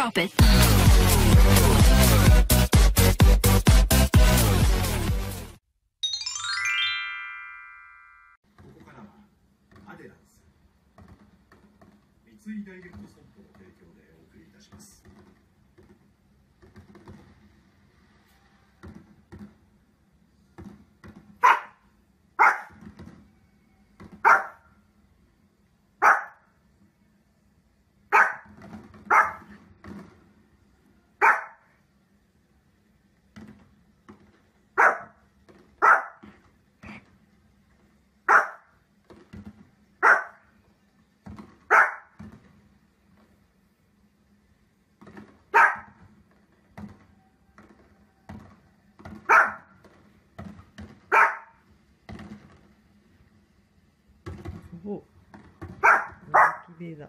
ここからはアデランス三井ダイレクトソフト对的。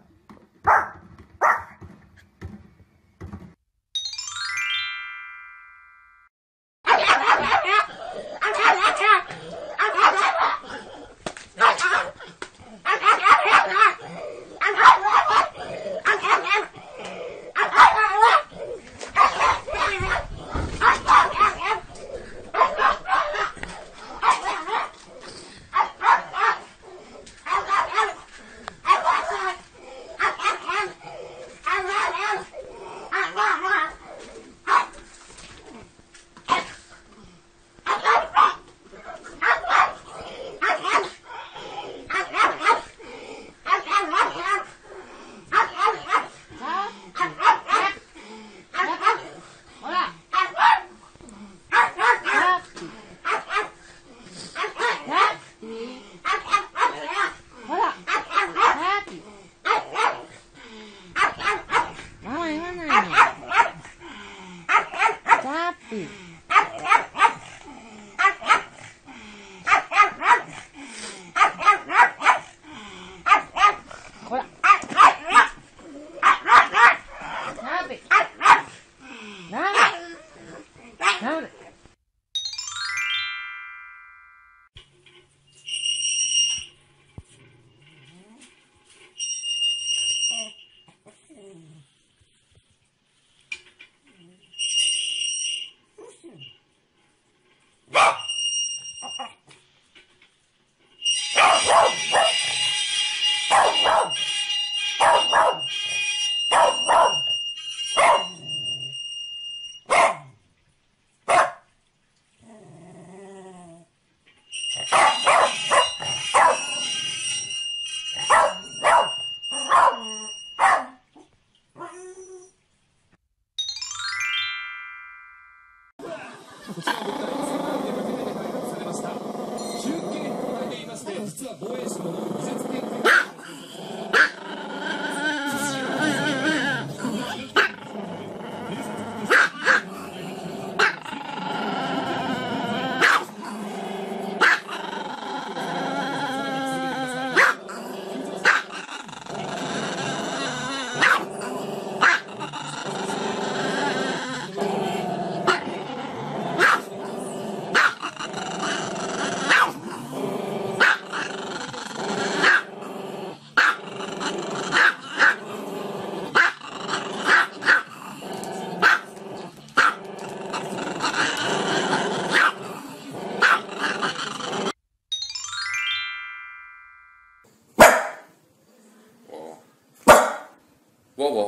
Wow,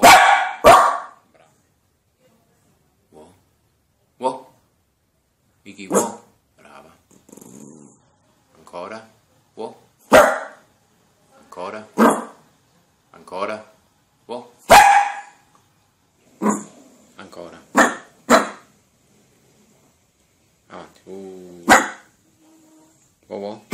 wow. Vicky, wow. Brava. Ancora. Wow. Ancora. Ancora. Wow. Ancora. Avanti. Uh. Wow, wow.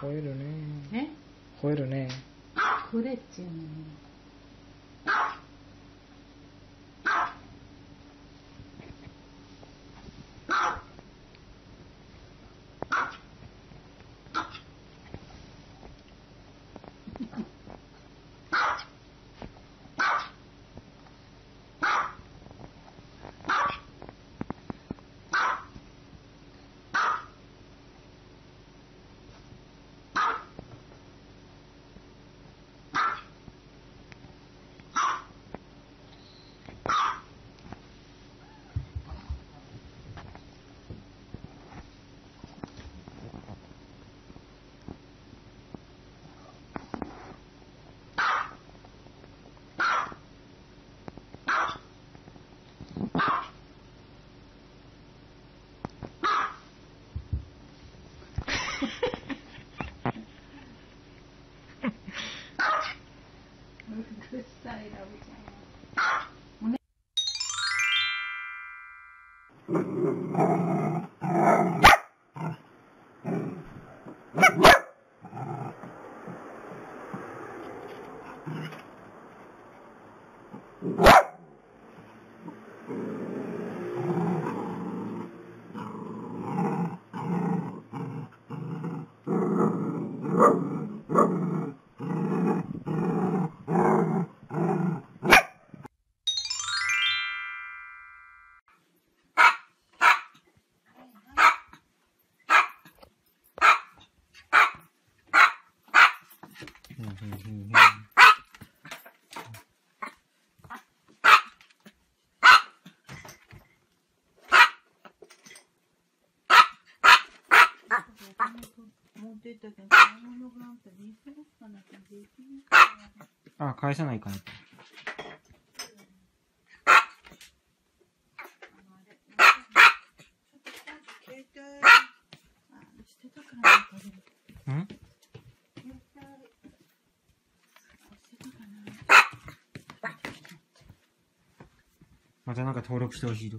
吠えるね。え吠えるね。これっちゅうのね。uh, あ、返さないかなできないあ、返さないかな。携帯、あ、捨てたからなんかでもん携帯、あ捨てたかなまたなんか登録してほしいと。